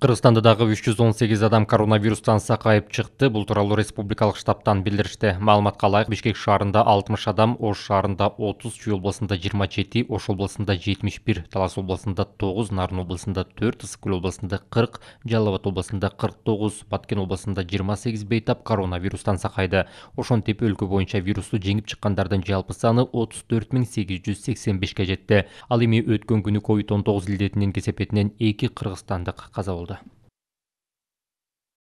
Қырғызстандыдағы 318 адам коронавирустан сақайып шықты. Бұл туралы республикалық штабтан білдірішті. Мәліматқа лайық Бишкек шарында 60 адам, Ош шарында 30, Чүй облысында 27, Ош облысында 71, Талас облысында 9, Нарын облысында 4, Ысыкөл облысында 40, Жалават облысында 49, Баткен облысында 28 бейтап коронавирустан сақайды. Ошонтеп өлкө бойынша вирусты жеңіп шыққандардың жалпы саны 34885-ке жетті. Ал эми өткен күні COVID-19 илдетинин кесепетинен 2 қырғызстандық қаза болды.